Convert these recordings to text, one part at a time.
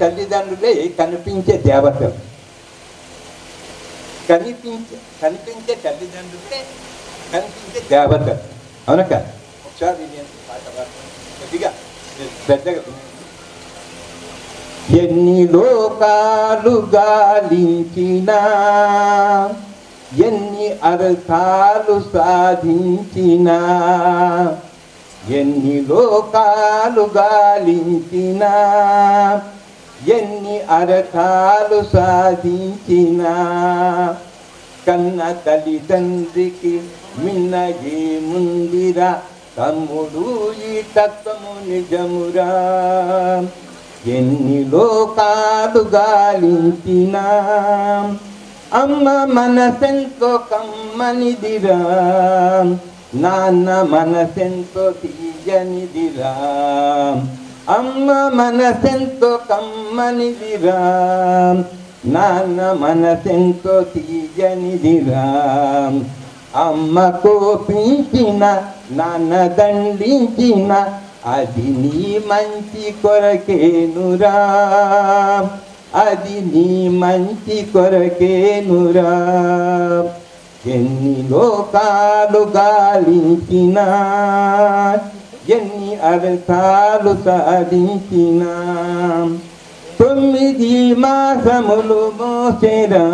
తల్లిదండ్రులే కనిపించే దేవతలు. కనిపించే కనిపించే తల్లిదండ్రులే కనిపించే దేవతలు. అవునా కదా ఒకసారి పాట కొద్దిగా పెద్దగా ఎన్ని లోకాలు గాలించినా ఎన్ని అర్థాలు సాధించినా ఎన్ని లోకాలు గాలించినా ఎన్ని అరకాలు సాధించినా కన్న తల్లిదండ్రికి మిన్న ముందిరా తమ్ముడు ఈ తత్వము నిజమురా. ఎన్ని లోకాలు గాలించిన అమ్మ మనసెంతో కమ్మనిదిరా. నాన్న మనసెంతో తీయనిదిరా. అమ్మ మనసెంతో కమ్మనిదిరా నాన్న మనసెంతో తీయనిదిరా అమ్మ కోపించిన నాన్న దండించిన అది నీ మంచి కొరకేనురా. అది నీ మంచి కొరకేనురా. ఎన్ని లోకాలు గాలించినా ఎన్ని అవతాలు సాధించిన. తొమ్మిది మాసములు మోసేరా.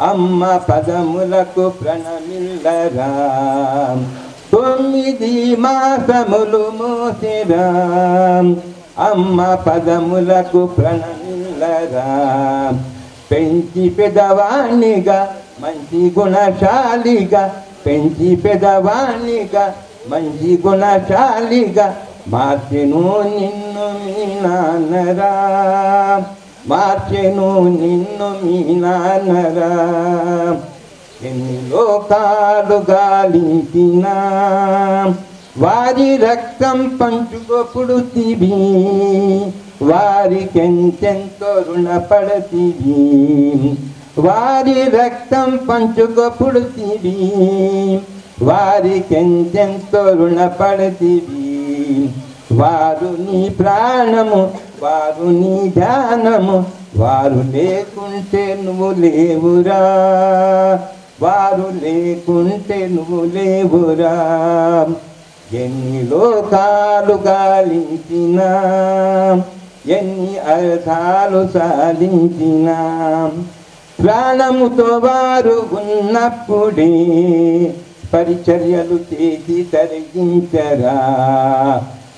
అమ్మ పదములకు ప్రణమిల్లరా. తొమ్మిది మాసములు మోసేరా. అమ్మ పదములకు ప్రణమిల్లరా. పెంచి పెదవాణిగా మంచి గుణశాలిగా పెంచి పెదవాణిగా మంచి గుణశాలిగా మార్చెను నిన్ను మీ నాన్నరా మార్చెను నిన్ను మీ నాన్నరా ఎన్ని లోకాలు గాలించినా వారి రక్తం పంచుకొప్పుడు తివి వారికెంచెంతో రుణపడతివి వారి రక్తం పంచుకొప్పుడు తివి వారికెంచెంతో రుణపడతివి? వారు నీ ప్రాణము వారు నీ ధ్యానము వారు లేకుంటే నువ్వు లేవురా. వారు లేకుంటే నువ్వు లేవురా. ఎన్ని లోకాలు గాలించినా ఎన్ని అర్థాలు సాధించినా ప్రాణముతో వారు ఉన్నప్పుడే పరిచర్యలు చేసి తరిగించరా.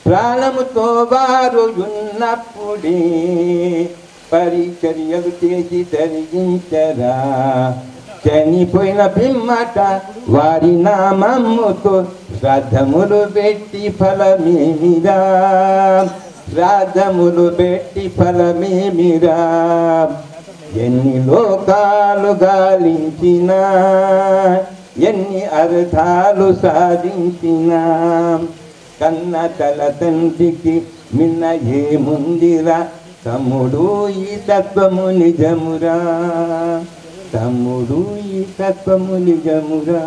ప్రాణముతో వారు ఉన్నప్పుడే పరిచర్యలు చేసి తరిగించరా. చనిపోయిన పిమ్మట వారి నామమ్ముతో శ్రాద్ధములు పెట్టి ఫలమేమిరా. శ్రాద్ధములు పెట్టి ఫలమేమిరా. ఎన్ని లోకాలు గాలించినా ఎన్ని అర్థాలు సాధించినా? కన్న తల తండ్రికి మిన్న ఏముందిరా? తమ్ముడు ఈ తత్వము నిజమురా? తమ్ముడు ఈ తత్వము నిజమురా?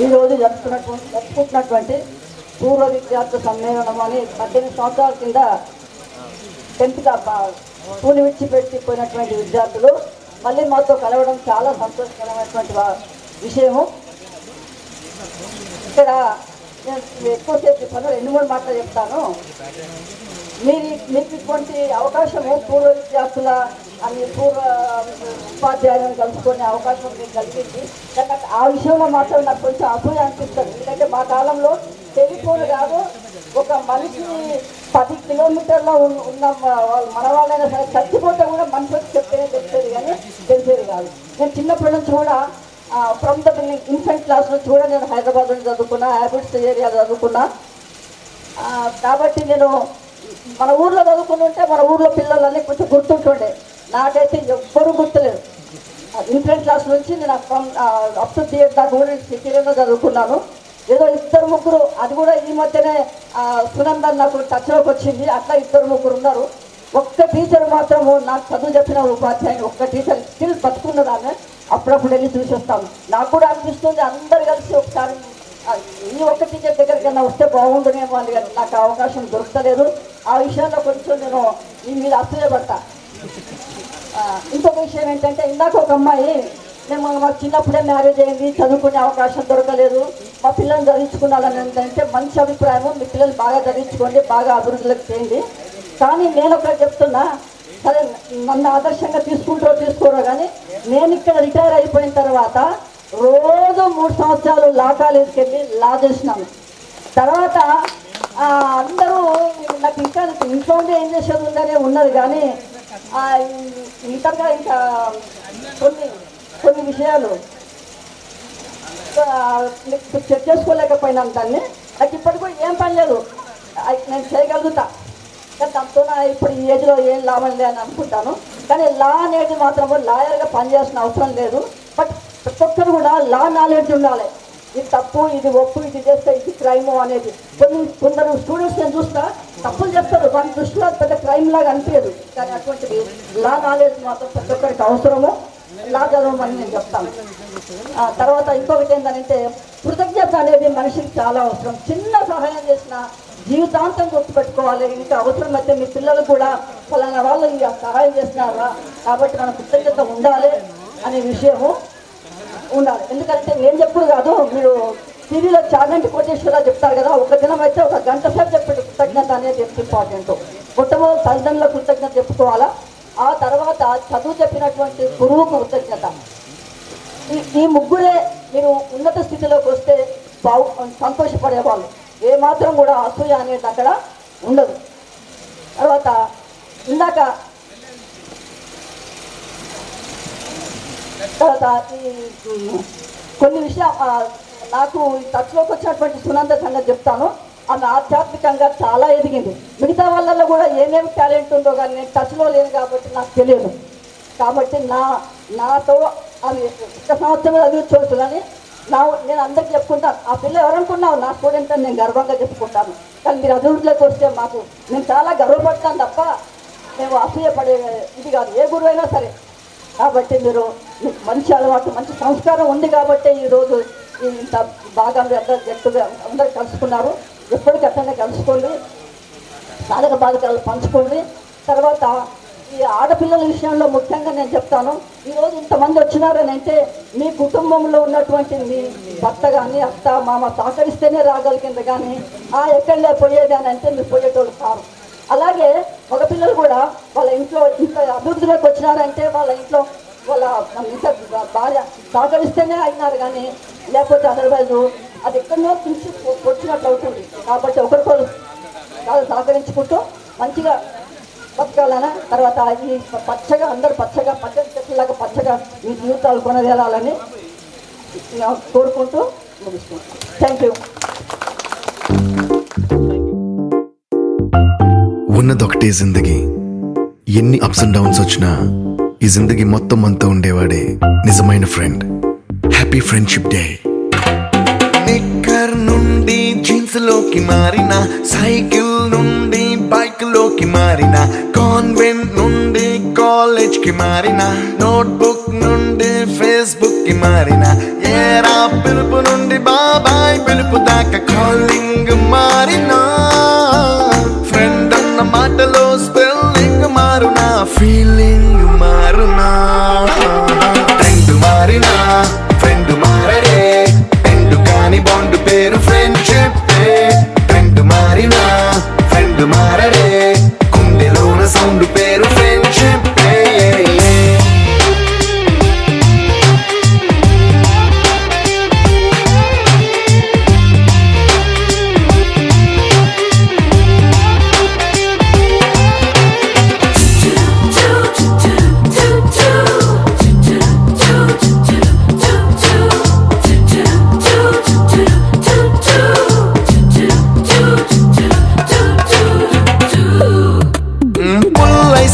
ఈరోజు జరుపుకున్నటువంటి జరుపుకుంటున్నటువంటి పూర్వ విద్యార్థి సమ్మేళనం అని పద్దెనిమిది సంవత్సరాల కింద టెన్త్ స్కూల్ విడిచిపెట్టి పోయినటువంటి విద్యార్థులు మళ్ళీ మాతో కలవడం చాలా సంతోషకరమైనటువంటి వా- విషయము. ఇక్కడ నేను ఎక్కువసేపు చెప్పాను రెండు మూడు మాటలు చెప్తాను. మీరు మీకు ఇటువంటి అవకాశము పూర్వ విద్యార్థుల అని పూర్వ ఉపాధ్యాయులను కలుసుకునే అవకాశం మీకు కలిగింది. కానీ ఆ విషయంలో మాత్రం నాకు కొంచెం అసూయ అనిపిస్తుంది. ఎందుకంటే మా కాలంలో టెలిఫోన్ కాదు. ఒక మనిషి పది కిలోమీటర్లో ఉన్న వాళ్ళు మన వాళ్ళైనా సరే చచ్చిపోతే కూడా మనిషి వచ్చి చెప్తేనే తెలిసేది కానీ తెలిసేది కాదు. నేను చిన్నప్పటి నుంచి కూడా from the beginning infant class నుంచి కూడా నేను హైదరాబాద్లో చదువుకున్నా హ్యాబిట్స్ ఏరియా చదువుకున్నా. కాబట్టి నేను మన ఊర్లో చదువుకుని ఉంటే మన ఊర్లో పిల్లలన్నీ కొంచెం గుర్తుంటుండే. నాకైతే ఎవ్వరూ గుర్తులేదు. ఇన్ఫెంట్ క్లాస్ నుంచి నేను అప్ టు థియేటర్ దాకా కూడా సిటీలో చదువుకున్నాను. ఏదో ఇద్దరు ముగ్గురు అది కూడా ఈ మధ్యనే ఆ, సునందన్ నాకు టచ్లోకి వచ్చింది. అట్లా ఇద్దరు ముగ్గురు ఉన్నారు. ఒక్క టీచర్ మాత్రము నాకు చదువు చెప్పిన ఉపాధ్యాయుని ఒక్క టీచర్ స్టిల్ బతుకున్నదాన్ని అప్పుడప్పుడు వెళ్ళి చూసి వస్తాను నాకు కూడా అనిపిస్తుంది అందరు కలిసి ఒకసారి ఈ ఒక్క టీచర్ దగ్గరికైనా వస్తే బాగుండునేమో అని కానీ నాకు అవకాశం దొరకలేదు. ఆ విషయంలో కొంచెం నేను మీ మీద అసూయపడతా. ఇంకొక విషయం ఏంటంటే ఇందాక ఒక అమ్మాయి మేము మాకు చిన్నప్పుడే మ్యారేజ్ అయింది చదువుకునే అవకాశం దొరకలేదు. మా పిల్లల్ని చదివించుకున్నాలని ఏంటంటే మంచి అభిప్రాయం మీ పిల్లలు బాగా ధరించుకోండి బాగా అభివృద్ధిలోకి చేయండి. కానీ నేను ఒకటి చెప్తున్నా సరే నన్ను ఆదర్శంగా తీసుకుంటారో తీసుకోరో కానీ నేను ఇక్కడ రిటైర్ అయిపోయిన తర్వాత రోజు మూడు సంవత్సరాలు లా కాలేజీకి వెళ్ళి లా చేసినాను. తర్వాత అందరూ నాకు ఇంకా ఇంట్లో ఉండి ఏం చేసేది ఉందనే ఉన్నది కానీ ఇంతగా ఇంకా కొన్ని కొన్ని విషయాలు చెక్ చేసుకోలేకపోయినాను దాన్ని. నాకు ఇప్పటికీ ఏం పని లేదు. నేను చేయగలుగుతా. కానీ దాంతో ఇప్పుడు ఈ ఏజ్లో ఏం లాభం లేదని అనుకుంటాను. కానీ లా అనేది మాత్రం లాయర్గా పనిచేయాల్సిన అవసరం లేదు. బట్ ప్రతి ఒక్కరు కూడా లా నాలెడ్జ్ ఉండాలి. ఇది తప్పు ఇది ఒప్పు ఇది చేస్తే ఇది క్రైమ్ అనేది. కొన్ని కొందరు స్టూడెంట్స్ నేను చూస్తా తప్పులు చేస్తారు. వాళ్ళ దృష్టిలో అది పెద్ద క్రైమ్ లాగా అనిపించదు. కానీ అటువంటిది లా నాలెడ్జ్ మాత్రం ప్రతి ఒక్కరికి అవసరము. లా చదవమని నేను చెప్తాను. ఆ తర్వాత ఇంకొకటి ఏంటంటే కృతజ్ఞత అనేది మనిషికి చాలా అవసరం. చిన్న సహాయం చేసిన జీవితాంతం గుర్తుపెట్టుకోవాలి. ఇంకా అవసరమైతే మీ పిల్లలు కూడా ఫలానా వాళ్ళు ఇంకా సహాయం చేసినారా? కాబట్టి మన కృతజ్ఞత ఉండాలి అనే విషయము ఉండాలి. ఎందుకంటే ఏం చెప్పుడు కాదు మీరు టీవీలో చాగంటి కోటేశ్వర చెప్తారు కదా ఒక దినం అయితే ఒక గంట సేపు చెప్పండి కృతజ్ఞత అనేది ఎంత ఇంపార్టెంట్ మొట్టమొదటి తల్లిదండ్రుల కృతజ్ఞత చెప్పుకోవాలా? ఆ తర్వాత చదువు చెప్పినటువంటి గురువుకు కృతజ్ఞత. ఈ ఈ ముగ్గురే మీరు ఉన్నత స్థితిలోకి వస్తే బాగు సంతోషపడేవాళ్ళు. ఏ మాత్రం కూడా అసూయ అనేది అక్కడ ఉండదు. తర్వాత ఇందాక తర్వాత ఈ కొన్ని విషయాలు నాకు ఈ టచ్లోకి వచ్చినటువంటి సునంద సంగతి చెప్తాను. ఆమె ఆధ్యాత్మికంగా చాలా ఎదిగింది. మిగతా వాళ్ళల్లో కూడా ఏమేమి టాలెంట్ ఉందో కానీ నేను టచ్లో లేను కాబట్టి నాకు తెలియదు. కాబట్టి నా నాతో అది ఒక సంవత్సరం చదివి చూస్తుందని నా నేను అందరికి చెప్పుకుంటాను ఆ పిల్ల ఎవరనుకున్నావు నా స్టూడెంట్ అని నేను గర్వంగా చెప్పుకుంటాను. కానీ మీరు అభివృద్ధిలోకి వస్తే మాకు నేను చాలా గర్వపడతాను తప్ప మేము అసూయపడే ఇది కాదు. ఏ గురువు అయినా సరే. కాబట్టి మీరు మీకు మంచి అలవాటు మంచి సంస్కారం ఉంది కాబట్టి ఈరోజు ఇంత బాగా మీరు అందరూ జట్టుగా అందరు కలుసుకున్నారు. ఎప్పటికీ అట్లనే కలుసుకోండి. సాధక బాధకాలు పంచుకోండి. తర్వాత ఈ ఆడపిల్లల విషయంలో ముఖ్యంగా నేను చెప్తాను. ఈరోజు ఇంతమంది వచ్చినారని అంటే మీ కుటుంబంలో ఉన్నటువంటి మీ భర్త కానీ అత్త మామ సహకరిస్తేనే రాగలిగింది కానీ ఆ ఎక్కడలే పోయేది అని అంటే మీరు పోయేటోళ్ళు కారు. అలాగే మగపిల్లలు కూడా వాళ్ళ ఇంట్లో ఇంత అభివృద్ధిలోకి వచ్చినారంటే వాళ్ళ ఇంట్లో వాళ్ళ ఇంత భార్య సహకరిస్తేనే అయినారు కానీ లేకపోతే అదర్వైజ్ అది ఎక్కడో చూసి కొట్టినట్లు అవుతుంది. కాబట్టి ఒకరికొకరు కాదు సహకరించుకుంటూ మంచిగా బతకాలన? తర్వాత ఈ పచ్చగా అందరు పచ్చగా పచ్చని చెట్లలాగా పచ్చగా మీ జీవితాలు కొనదేలాలని కోరుకుంటూ ముగిస్తున్నాను. థ్యాంక్ యూ ఉన్నదొకటే జిందగీ. ఎన్ని అప్స్ అండ్ డౌన్స్ వచ్చినా ఈ జిందగీ మొత్తం అంతా ఉండేవాడే నిజమైన ఫ్రెండ్ హ్యాపీ ఫ్రెండ్షిప్ డే నుండి జీన్స్లోకి మారిన సైకిల్ నుండి బైక్లోకి మారిన కాన్వెంట్ నుండి కాలేజ్కి మారిన నోట్బుక్ నుండి ఫేస్బుక్కి మారిన ఏరా పిలుపు నుండి బాబాయ్ పిలుపు దాకా కాలింగ్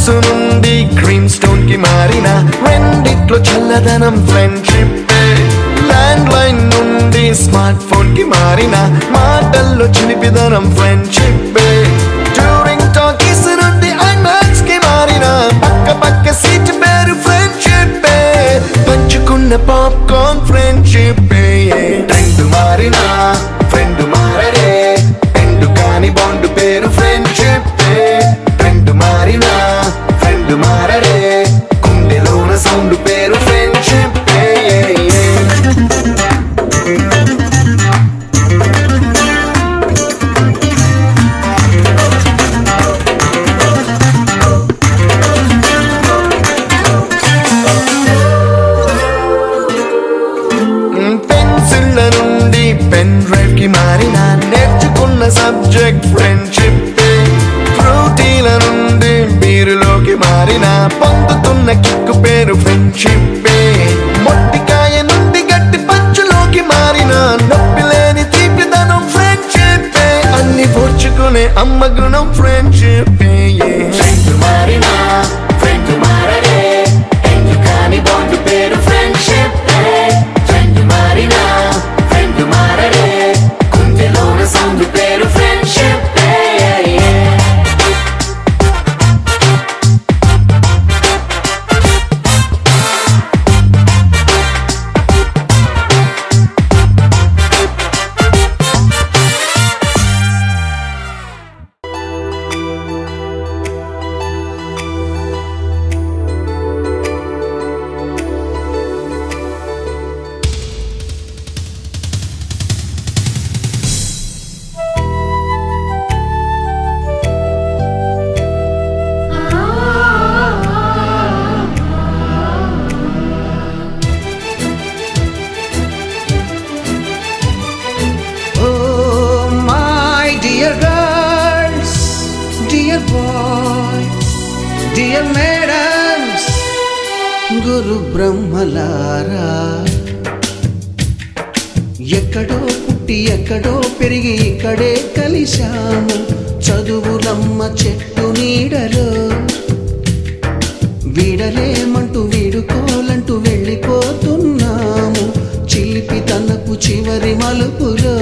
మనసు నుండి క్రీమ్ స్టోన్కి మారిన రెండిట్లో చల్లదనం ఫ్రెండ్షిప్ ల్యాండ్ లైన్ నుండి స్మార్ట్ ఫోన్కి మారిన మాటల్లో చిలిపిదనం ఫ్రెండ్షిప్ డ్యూరింగ్ టాకీస్ నుండి ఐమాక్స్కి మారిన పక్క పక్క సీట్ పేరు ఫ్రెండ్షిప్ పంచుకున్న పాప్కార్న్ ఫ్రెండ్షిప్ ట్రెండ్ మారినా. me, I'm a grown-up friendship. బ్రహ్మలారా. ఎక్కడో పుట్టి ఎక్కడో పెరిగి ఇక్కడే కలిశాము. చదువులమ్మ చెట్టు నీడలో. వీడలేమంటూ వీడుకోవాలంటూ వెళ్ళిపోతున్నాము. చిలిపి తనపు చివరి మలుపులో.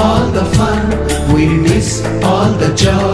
all the fun, we miss all the joy.